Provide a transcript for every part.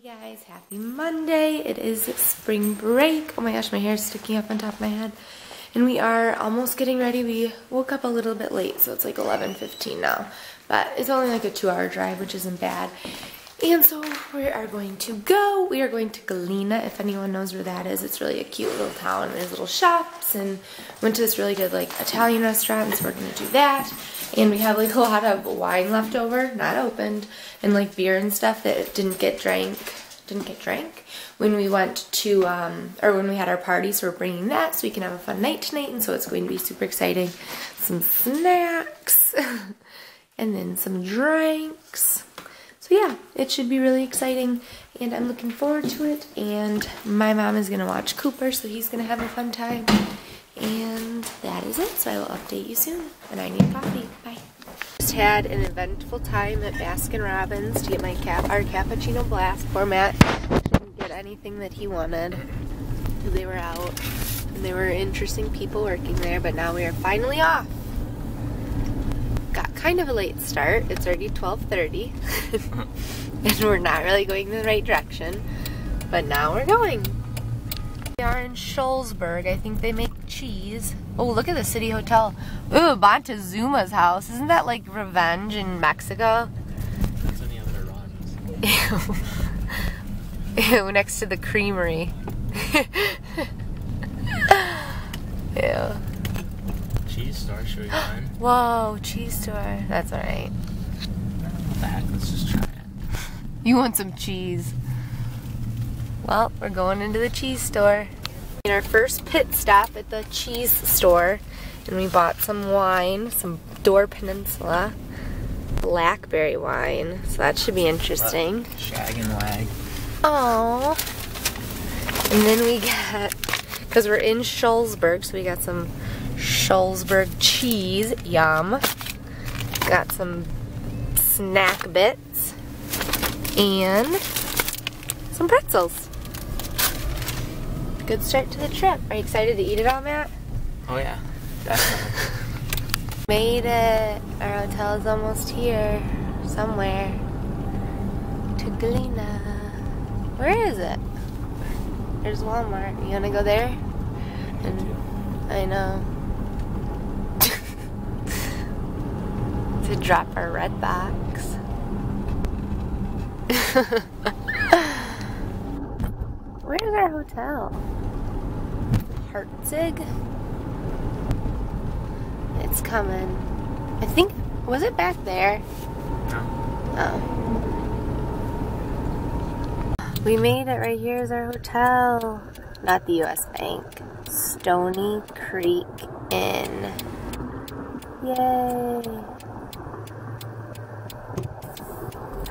Hey guys, happy Monday. It is spring break. Oh my gosh, my hair is sticking up on top of my head. And we are almost getting ready. We woke up a little bit late, so it's like 11.15 now. But it's only like a two hour drive, which isn't bad. And so we are going to go. We are going to Galena, if anyone knows where that is. It's really a cute little town. There's little shops and went to this really good like Italian restaurant, so we're gonna do that. And we have like a lot of wine left over, not opened, and like beer and stuff that didn't get drank, didn't get drank when we went to, um, or when we had our party, so we're bringing that so we can have a fun night tonight, and so it's going to be super exciting. Some snacks, and then some drinks. So yeah, it should be really exciting and I'm looking forward to it. And my mom is going to watch Cooper, so he's going to have a fun time. And that is it. So I will update you soon. And I need coffee. Bye. Just had an eventful time at Baskin Robbins to get my cap our cappuccino blast. Poor Matt didn't get anything that he wanted. They were out. And there were interesting people working there, but now we are finally off got kind of a late start. It's already 12.30 and we're not really going in the right direction, but now we're going. We are in Shullsburg. I think they make cheese. Oh, look at the city hotel. Ooh, Montezuma's house. Isn't that like Revenge in Mexico? Ew. Ew, next to the creamery. Ew cheese store. Should we go in? Whoa, cheese store. That's alright. What the heck? Let's just try it. You want some cheese? Well, we're going into the cheese store. In our first pit stop at the cheese store, and we bought some wine, some Door Peninsula blackberry wine. So that should be interesting. Shag and wag. Oh. And then we get, because we're in Shullsburg, so we got some Shullsburg cheese. Yum. Got some snack bits. And some pretzels. Good start to the trip. Are you excited to eat it all, Matt? Oh yeah, definitely. Made it. Our hotel is almost here. Somewhere. To Galena. Where is it? There's Walmart. You wanna go there? And I know. To drop our red box. Where's our hotel? Hartzig? It's coming. I think, was it back there? No. Oh. We made it right here is our hotel. Not the US Bank. Stoney Creek Inn. Yay.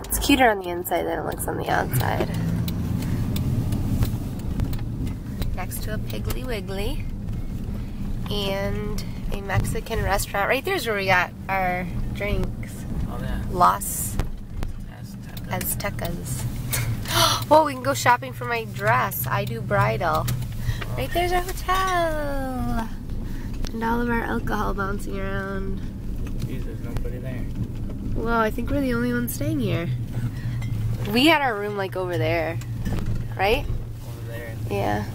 It's cuter on the inside than it looks on the outside. Next to a Piggly Wiggly. And a Mexican restaurant. Right there's where we got our drinks. Oh yeah. Los Aztecas. Aztecas. oh, we can go shopping for my dress. I do bridal. Right there's our hotel. And all of our alcohol bouncing around. Jeez, there's nobody there. Well, I think we're the only ones staying here. We had our room like over there, right? Over there. Yeah.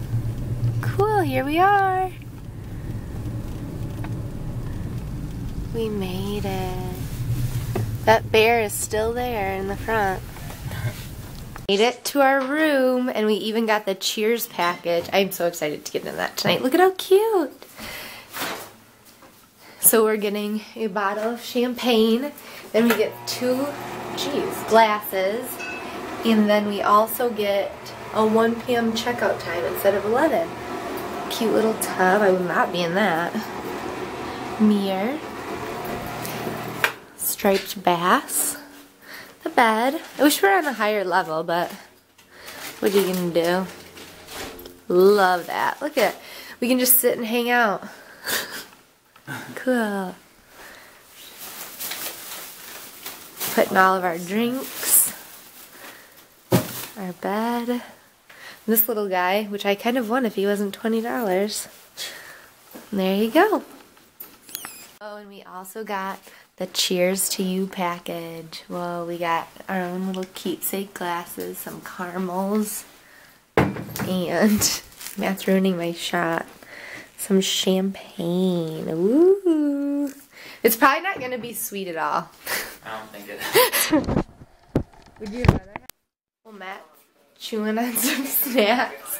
Cool, here we are. We made it. That bear is still there in the front. Made it to our room and we even got the Cheers package. I'm so excited to get into that tonight. Look at how cute. So we're getting a bottle of champagne. Then we get two, geez, glasses. And then we also get a 1 p.m. checkout time instead of 11. Cute little tub. I would not be in that. Mirror. Striped bass. The bed. I wish we were on a higher level, but what are you gonna do? Love that. Look at We can just sit and hang out. cool. Putting all of our drinks. Our bed. This little guy, which I kind of won if he wasn't $20. And there you go. Oh, and we also got the Cheers to You package. Well, we got our own little keepsake glasses, some caramels, and Matt's ruining my shot. Some champagne. Ooh. It's probably not going to be sweet at all. I don't think it Would you rather Matt chewing on some snacks?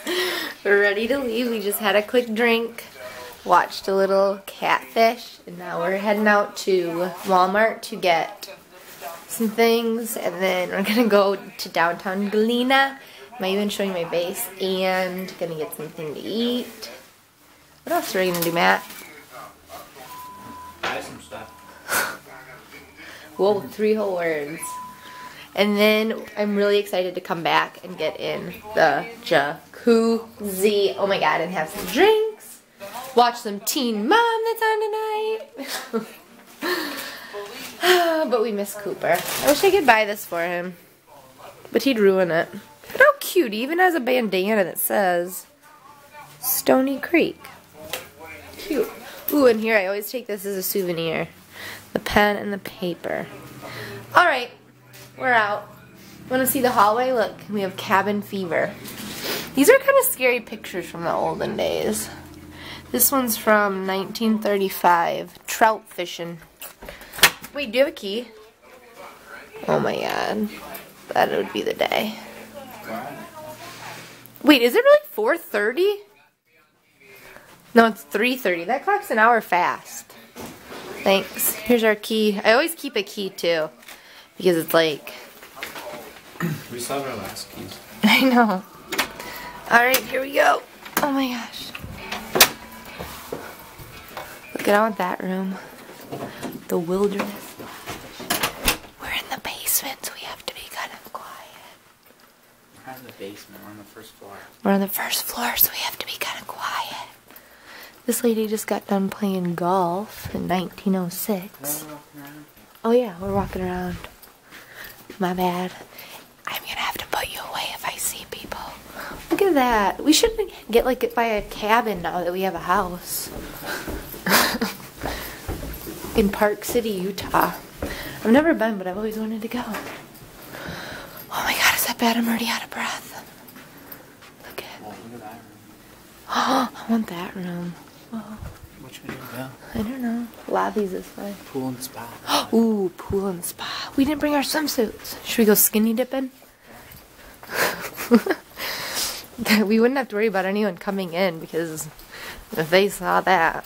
We're ready to leave. We just had a quick drink, watched a little catfish, and now we're heading out to Walmart to get some things, and then we're gonna go to downtown Galena. Am I even showing my base? And gonna get something to eat. What else are we gonna do, Matt? Buy some stuff. Whoa, three whole words. And then I'm really excited to come back and get in the jacuzzi. Oh my god, and have some drinks. Watch some Teen Mom that's on tonight. but we miss Cooper. I wish I could buy this for him. But he'd ruin it. But how cute. He even has a bandana that says Stoney Creek. Cute. Ooh, and here I always take this as a souvenir. The pen and the paper. Alright, we're out. Want to see the hallway? Look, we have cabin fever. These are kind of scary pictures from the olden days. This one's from 1935. Trout fishing. Wait, do you have a key? Oh my god. That would be the day. Wait, is it really 4.30? No, it's 3.30. That clock's an hour fast. Thanks. Here's our key. I always keep a key too. Because it's like... We still have our last keys. I know. Alright, here we go. Oh my gosh. Look at all that room. The wilderness. We're in the basement, so we have to be kind of quiet. We're in the basement. We're on the first floor. We're on the first floor, so we have to be kind of quiet. This lady just got done playing golf in 1906. Oh yeah, we're walking around. My bad. I'm gonna have to put you away if I see people. Look at that. We should get like by a cabin now that we have a house. In Park City, Utah. I've never been, but I've always wanted to go. Oh my god, is that bad? I'm already out of breath. Look at Well, look at that room. Oh, I want that room. Whoa. Which way do we go? I don't know. Lobby's this way. Pool and spa. Ooh, pool and spa. We didn't bring our swimsuits. Should we go skinny dipping? we wouldn't have to worry about anyone coming in because if they saw that,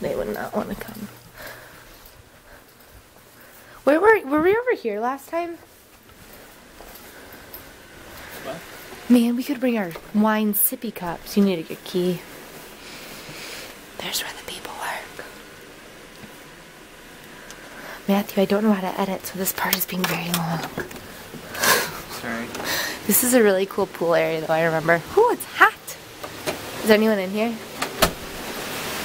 they would not want to come. Where were were we over here last time? What? Man, we could bring our wine sippy cups. You need to get a key. There's where the people work. Matthew, I don't know how to edit, so this part is being very long. Sorry. This is a really cool pool area, though, I remember. Ooh, it's hot. Is there anyone in here?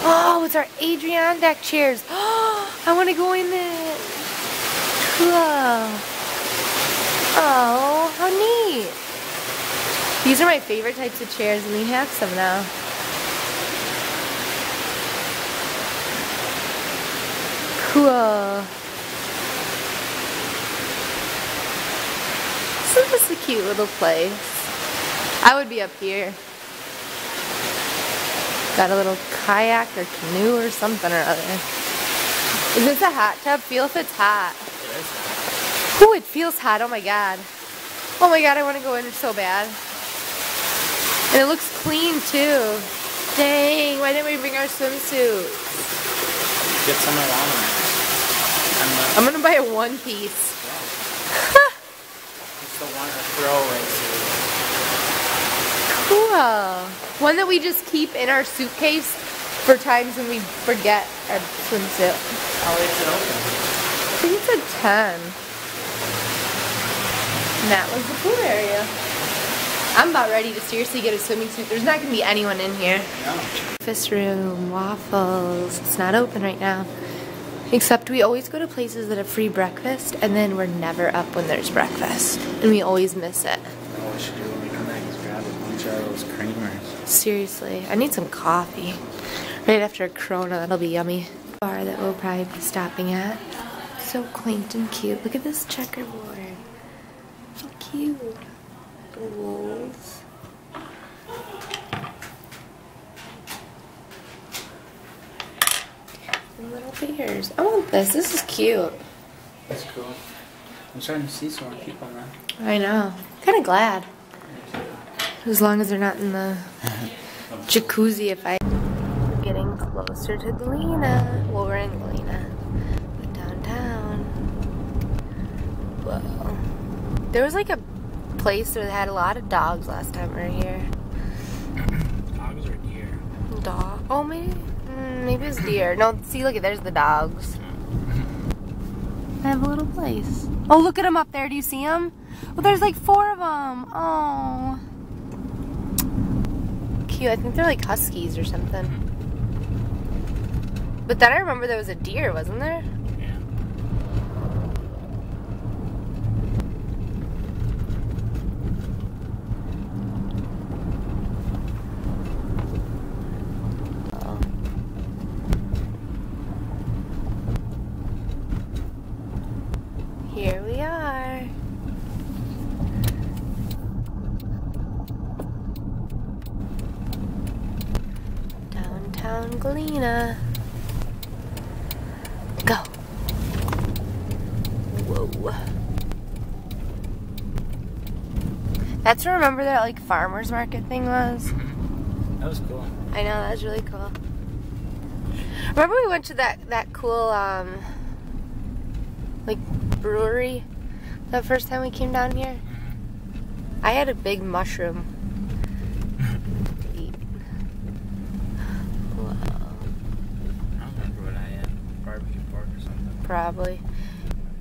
Oh, it's our Adirondack chairs. Oh, I want to go in it. Cool. Oh, how neat. These are my favorite types of chairs, and we have some now. Cool. This is just a cute little place. I would be up here. Got a little kayak or canoe or something or other. Is this a hot tub? Feel if it's hot. Ooh, it feels hot. Oh my god. Oh my god, I want to go in so bad. And it looks clean too. Dang, why didn't we bring our swimsuit? Get some Walmart. I'm gonna buy a one piece. it's the one to throw suit. Cool. One that we just keep in our suitcase for times when we forget our swimsuit. How late is it open? I think it's a 10. And that was the pool area. I'm about ready to seriously get a swimming suit. There's not going to be anyone in here. No. Breakfast room, waffles. It's not open right now. Except we always go to places that have free breakfast and then we're never up when there's breakfast. And we always miss it. All we should do when we come back is grab a bunch of those creamers. Seriously, I need some coffee. Right after a Corona, that'll be yummy. bar that we'll probably be stopping at. So quaint and cute. Look at this checkerboard. How cute. The wolves. And little bears. I want this. This is cute. That's cool. I'm starting to see some more people now. I know. Kind of glad. As long as they're not in the jacuzzi if I... Getting closer to Galena. Well, we're in Galena. But downtown. Whoa. There was like a place that had a lot of dogs last time we were here. Dogs are deer? Dog? Oh, maybe... mm, Maybe it's deer. No, see, look, there's the dogs. I have a little place. Oh, look at them up there. Do you see them? Well, there's like four of them. Oh. Cute. I think they're like huskies or something. But then I remember there was a deer, wasn't there? Yeah. Oh. Here we are. Downtown Galena. Go. Whoa. That's where remember that like farmers market thing was? That was cool. I know, that was really cool. Remember we went to that that cool um like brewery the first time we came down here? I had a big mushroom. to eat. Whoa, I don't remember what I had. Barbecue pork or something. probably.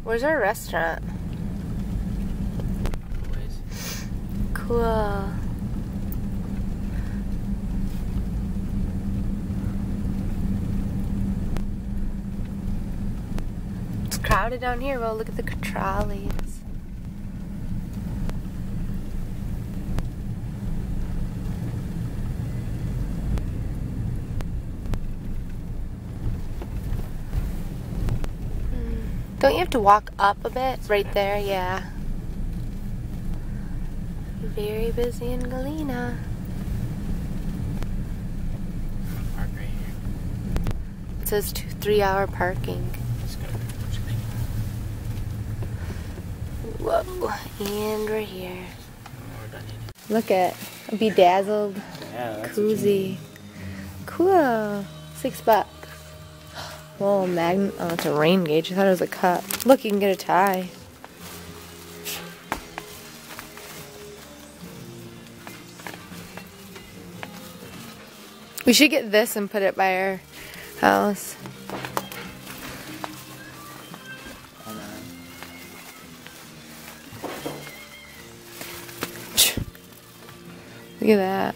Where's our restaurant? Always. It's crowded down here. Well, look at the trolleys. Hmm. Don't you have to walk up a bit? Right there, yeah. Very busy in Galena. Park right here. It says two, three hour parking. Let's go. What you think? Whoa. And we're here. We're done eating. Look at bedazzled Yeah, that's what you koozie. Cool. Six bucks. Whoa, magnet. Oh, it's a rain gauge. I thought it was a cup. Look, you can get a tie. We should get this and put it by our house. Look at that.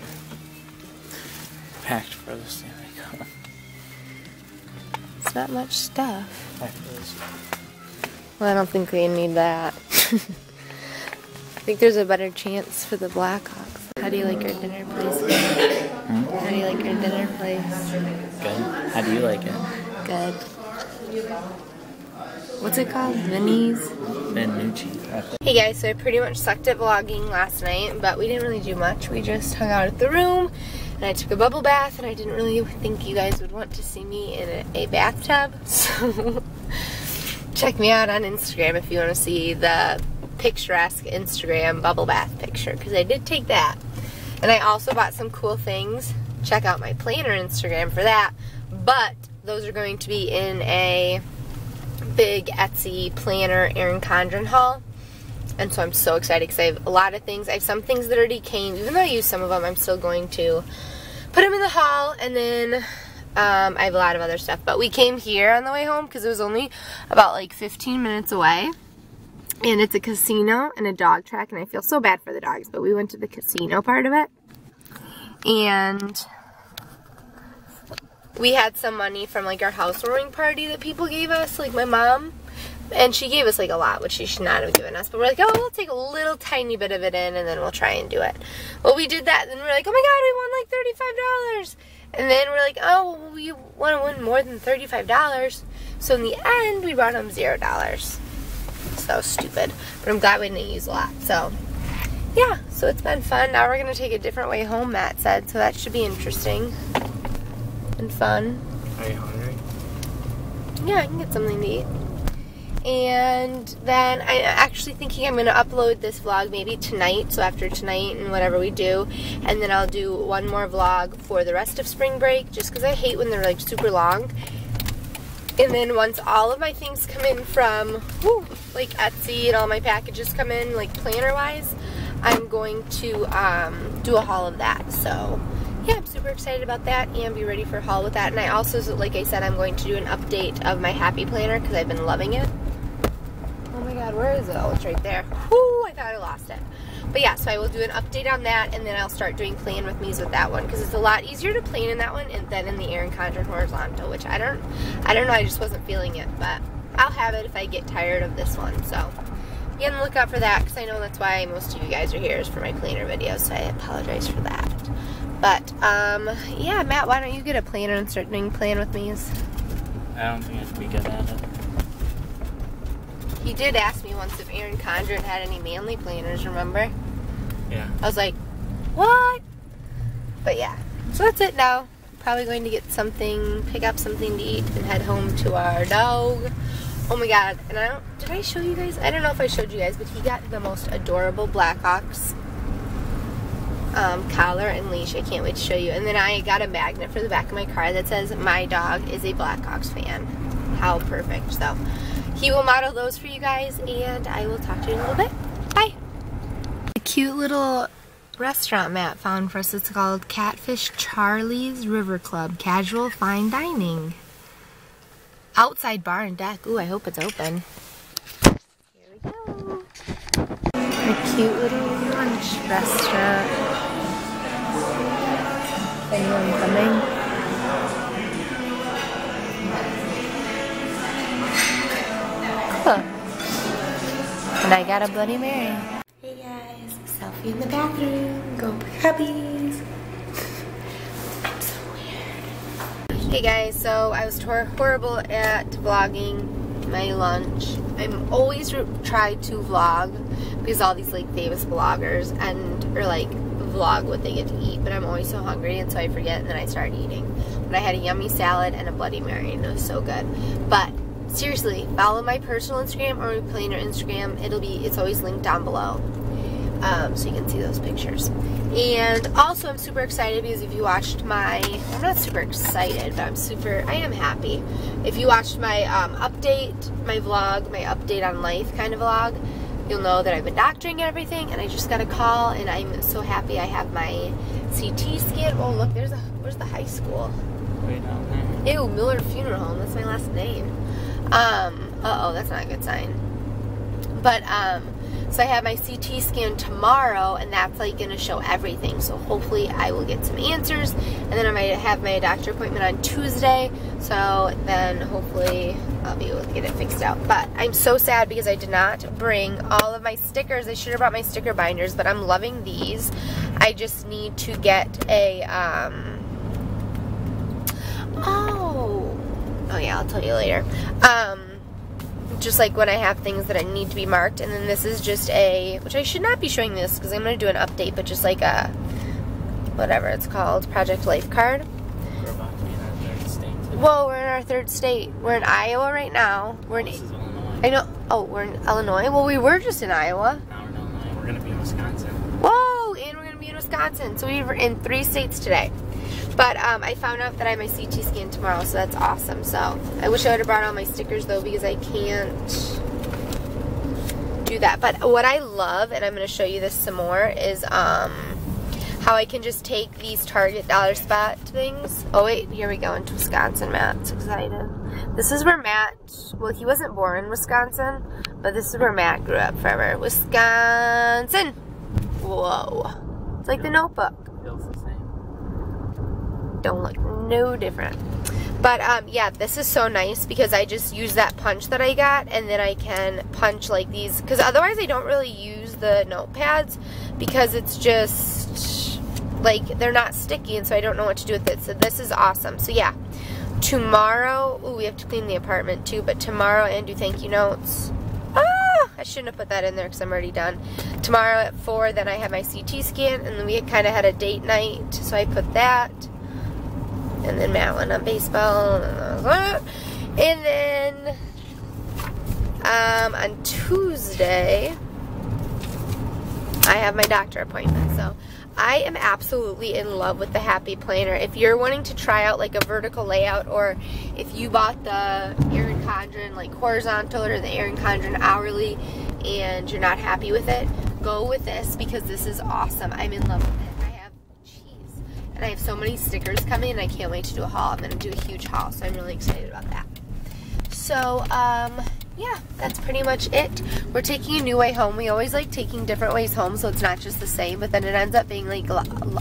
Packed for the Stanley Cup. It's not much stuff. Packed for this. Well, I don't think we need that. I think there's a better chance for the Blackhawks. How do you like your dinner place? How do you like your dinner place? Good. How do you like it? Good. What's it called? Vinny's? Vanucchi. Hey guys, so I pretty much sucked at vlogging last night, but we didn't really do much. We just hung out at the room, and I took a bubble bath, and I didn't really think you guys would want to see me in a, a bathtub. So check me out on Instagram if you want to see the picturesque Instagram bubble bath picture, because I did take that. And I also bought some cool things. Check out my planner Instagram for that. But those are going to be in a big Etsy planner Erin Condren haul. And so I'm so excited because I have a lot of things. I have some things that already came. Even though I use some of them, I'm still going to put them in the haul. And then um, I have a lot of other stuff. But we came here on the way home because it was only about like 15 minutes away. And it's a casino and a dog track. And I feel so bad for the dogs. But we went to the casino part of it. And we had some money from like our housewarming party that people gave us, like my mom. And she gave us like a lot, which she should not have given us. But we're like, oh, we'll take a little tiny bit of it in and then we'll try and do it. Well, we did that. And we are like, oh my God, we won like $35. And then we're like, oh, we want to win more than $35. So in the end, we brought home $0. So stupid. But I'm glad we didn't use a lot. So yeah, so it's been fun. Now we're going to take a different way home, Matt said. So that should be interesting and fun. Are you hungry? Yeah, I can get something to eat. And then I'm actually thinking I'm going to upload this vlog maybe tonight, so after tonight and whatever we do. And then I'll do one more vlog for the rest of spring break, just because I hate when they're like super long. And then once all of my things come in from, like Etsy and all my packages come in, like planner-wise, I'm going to um, do a haul of that. So yeah, I'm super excited about that and be ready for haul with that. And I also, like I said, I'm going to do an update of my Happy Planner because I've been loving it. Oh my god, where is it? Oh, it's right there. Whoo, I thought I lost it. But yeah, so I will do an update on that and then I'll start doing plan with me's with that one because it's a lot easier to plan in that one and then in the Erin Condren horizontal, which I don't, I don't know, I just wasn't feeling it, but I'll have it if I get tired of this one, so be on the lookout for that because I know that's why most of you guys are here is for my planner videos, so I apologize for that. But, um, yeah, Matt, why don't you get a planner and start doing plan with me's? I don't think I'd be good at it. He did ask me once if Erin Condren had any manly planners, remember? Yeah. I was like, what? But yeah, so that's it now. Probably going to get something, pick up something to eat, and head home to our dog. Oh my god, and I don't, did I show you guys? I don't know if I showed you guys, but he got the most adorable Blackhawks um, collar and leash. I can't wait to show you. And then I got a magnet for the back of my car that says, my dog is a Blackhawks fan. How perfect. So, he will model those for you guys, and I will talk to you in a little bit. Cute little restaurant Matt found for us. It's called Catfish Charlie's River Club Casual Fine Dining. Outside bar and deck. Ooh, I hope it's open. Here we go. A cute little lunch restaurant. Anyone coming? And I got a Bloody Mary. In the bathroom. Go weird. Hey guys, so I was horrible at vlogging my lunch. I'm always try to vlog because all these like famous vloggers and or like vlog what they get to eat, but I'm always so hungry and so I forget and then I start eating. But I had a yummy salad and a Bloody Mary and it was so good. But seriously, follow my personal Instagram or my planner Instagram. It'll be, it's always linked down below. Um, so you can see those pictures. And also I'm super excited because if you watched my, I'm not super excited, but I'm super, I am happy. If you watched my um, update, my vlog, my update on life kind of vlog, you'll know that I've been doctoring everything and I just got a call and I'm so happy I have my CT scan. Oh look, there's a, where's the high school? Way down there. Ew, Miller Funeral Home, that's my last name. Um, uh-oh, that's not a good sign. But, um, so I have my CT scan tomorrow, and that's like going to show everything. So hopefully I will get some answers, and then I might have my doctor appointment on Tuesday. So then hopefully I'll be able to get it fixed out. But I'm so sad because I did not bring all of my stickers. I should have brought my sticker binders, but I'm loving these. I just need to get a, um, oh, oh yeah, I'll tell you later. Um, just like when I have things that I need to be marked. And then this is just a, which I should not be showing this because I'm going to do an update, but just like a, whatever it's called, Project Life card. We're about to be in our third state. today. Whoa, we're in our third state. We're in Iowa right now. We're in, This is Illinois. I know, oh, we're in Illinois. Well, we were just in Iowa. Now we're in Illinois. We're gonna be in Wisconsin. Whoa, and we're going to be in Wisconsin. So we were in three states today. But um, I found out that I have my CT scan tomorrow, so that's awesome. So I wish I would have brought all my stickers though because I can't do that. But what I love, and I'm going to show you this some more, is um, how I can just take these Target dollar spot things. Oh wait, here we go into Wisconsin. Matt's excited. This is where Matt, well he wasn't born in Wisconsin, but this is where Matt grew up forever. Wisconsin! Whoa. It's like the notebook. Don't look no different. But um, yeah, this is so nice because I just use that punch that I got and then I can punch like these because otherwise I don't really use the notepads because it's just like they're not sticky and so I don't know what to do with it. So this is awesome. So yeah, tomorrow, ooh, we have to clean the apartment too, but tomorrow and do thank you notes. Ah, I shouldn't have put that in there because I'm already done. Tomorrow at 4, then I have my CT scan, and we kind of had a date night, so I put that. And then Matt went on baseball. And then um, on Tuesday, I have my doctor appointment, so I am absolutely in love with the Happy Planner. If you're wanting to try out like a vertical layout or if you bought the Erin Condren like horizontal or the Erin Condren hourly and you're not happy with it, go with this because this is awesome. I'm in love with it. And I have so many stickers coming and I can't wait to do a haul. I'm going to do a huge haul so I'm really excited about that. So, um, yeah, that's pretty much it. We're taking a new way home. We always like taking different ways home so it's not just the same, but then it ends up being like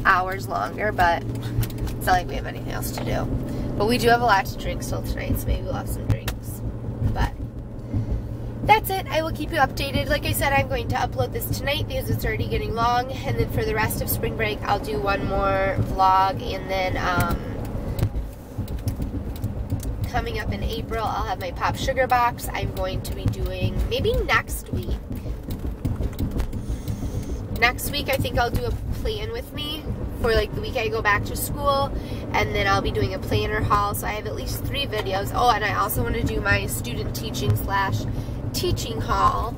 hours longer, but it's not like we have anything else to do. But we do have a lot to drink still tonight, so maybe we'll have some that's it. I will keep you updated. Like I said, I'm going to upload this tonight because it's already getting long. And then for the rest of spring break, I'll do one more vlog and then um, coming up in April, I'll have my Pop Sugar Box. I'm going to be doing maybe next week. Next week, I think I'll do a plan with me for like the week I go back to school. And then I'll be doing a planner haul. So I have at least three videos. Oh, and I also want to do my student teaching slash teaching haul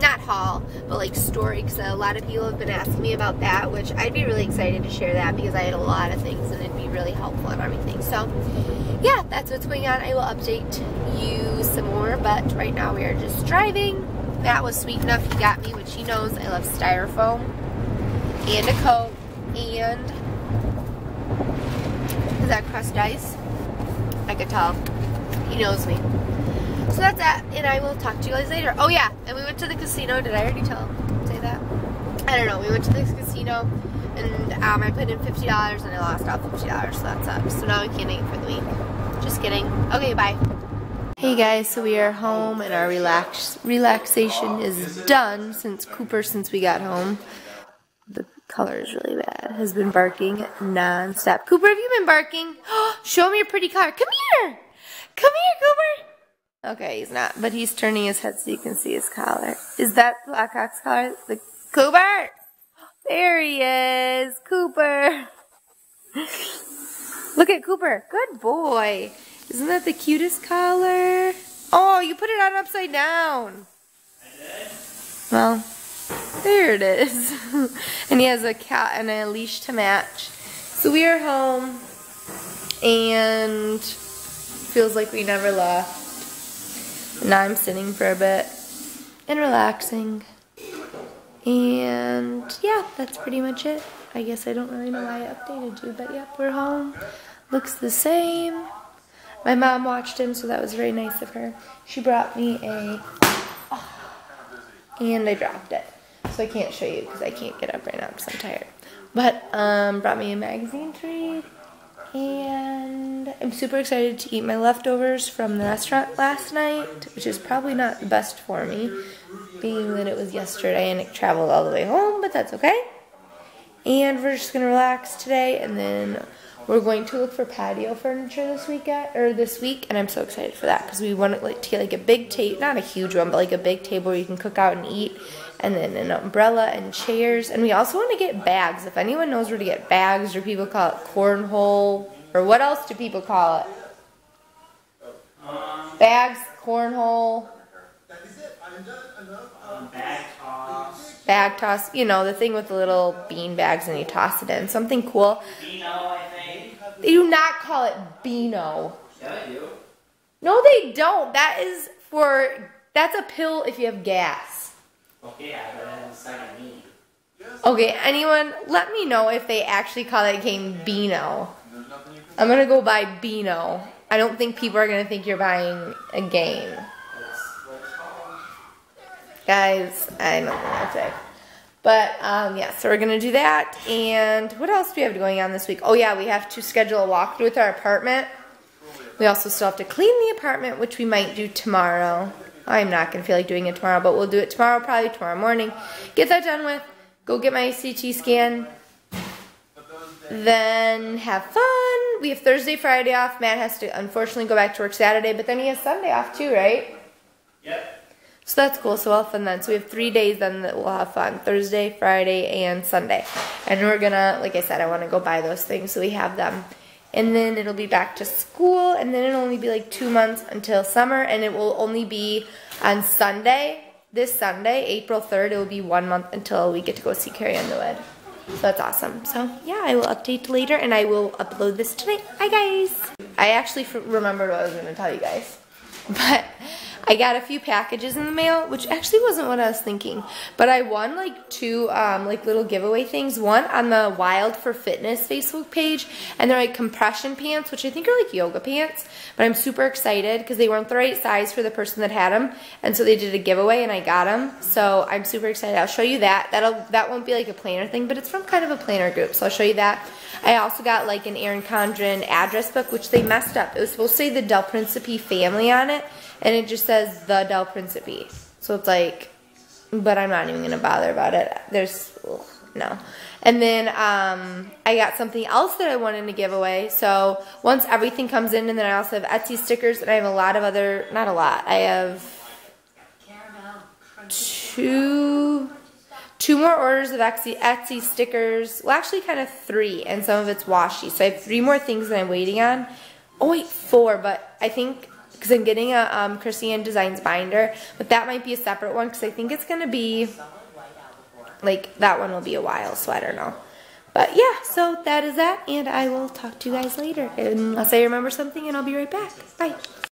not haul, but like story, because a lot of people have been asking me about that, which I'd be really excited to share that because I had a lot of things and it'd be really helpful and everything. So yeah, that's what's going on. I will update you some more, but right now we are just driving. That was sweet enough. He got me, which he knows I love styrofoam and a Coke and is that crushed ice? I could tell. He knows me. So that's that, and I will talk to you guys later. Oh yeah, and we went to the casino. Did I already tell say that? I don't know. We went to the casino, and um, I put in fifty dollars, and I lost all fifty dollars. So that sucks. So now we can't eat for the week. Just kidding. Okay, bye. Hey guys, so we are home, and our relax relaxation is done since Cooper, since we got home. The color is really bad. Has been barking non-stop. Cooper, have you been barking? Show me your pretty car. Come here. Come here, Cooper. Okay, he's not, but he's turning his head so you can see his collar. Is that Blackhawk's collar? The Cooper! There he is! Cooper! Look at Cooper. Good boy. Isn't that the cutest collar? Oh, you put it on upside down. I did? Well, there it is. and he has a cat and a leash to match. So we are home and feels like we never left. Now I'm sitting for a bit and relaxing. And yeah, that's pretty much it. I guess I don't really know why I updated you, but yep, we're home. Looks the same. My mom watched him, so that was very nice of her. She brought me a, oh, and I dropped it. So I can't show you because I can't get up right now because I'm tired. But um, brought me a magazine to read and I'm super excited to eat my leftovers from the restaurant last night, which is probably not the best for me, being that it was yesterday and it traveled all the way home, but that's okay. And we're just gonna relax today, and then we're going to look for patio furniture this weekend or this week, and I'm so excited for that because we want like to get like a big table, not a huge one, but like a big table where you can cook out and eat, and then an umbrella and chairs. And we also want to get bags. If anyone knows where to get bags, or people call it cornhole, or what else do people call it? Bags, cornhole. bag toss. Bag toss. You know, the thing with the little bean bags and you toss it in. Something cool. Beano, I think. They do not call it Beano. Yeah, I do. No, they don't. That is for, that's a pill if you have gas. Okay, a anyone, let me know if they actually call that game Beano. I'm gonna go buy Beano. I don't think people are gonna think you're buying a game. Guys, I don't know what to say. But um, yeah, so we're gonna do that. And what else do we have going on this week? Oh yeah, we have to schedule a walkthrough with our apartment. We also still have to clean the apartment, which we might do tomorrow. I'm not going to feel like doing it tomorrow, but we'll do it tomorrow, probably tomorrow morning. Get that done with. Go get my CT scan. then have fun. We have Thursday, Friday off. Matt has to unfortunately go back to work Saturday, but then he has Sunday off too, right? Yep. So that's cool. So we'll have fun then. So we have three days then that we'll have fun. Thursday, Friday, and Sunday. And we're gonna, like I said, I want to go buy those things so we have them. And then it'll be back to school, and then it'll only be like two months until summer, and it will only be on Sunday, this Sunday, April 3rd, it will be one month until we get to go see Carrie Underwood. So that's awesome. So yeah, I will update later, and I will upload this tonight. Bye guys! I actually remembered what I was going to tell you guys. But I got a few packages in the mail, which actually wasn't what I was thinking. But I won like two um, like little giveaway things. One on the Wild for Fitness Facebook page, and they're like compression pants, which I think are like yoga pants. But I'm super excited because they weren't the right size for the person that had them, and so they did a giveaway, and I got them. So I'm super excited. I'll show you that. That'll that won't be like a planner thing, but it's from kind of a planner group. So I'll show you that. I also got like an Erin Condren address book, which they messed up. It was supposed to say the Del Principe family on it, and it just says the Del Principe. So it's like, but I'm not even gonna bother about it. There's ugh, no. And then um, I got something else that I wanted to give away. So once everything comes in, and then I also have Etsy stickers, and I have a lot of other, not a lot. I have two two more orders of Etsy, Etsy stickers. Well, actually, kind of three, and some of it's washi. So I have three more things that I'm waiting on. Oh wait, four, but I think because I'm getting a um, Christian Designs binder, but that might be a separate one because I think it's going to be, like, that one will be a while, so I don't know. But yeah, so that is that, and I will talk to you guys later, unless I remember something, and I'll be right back. Bye.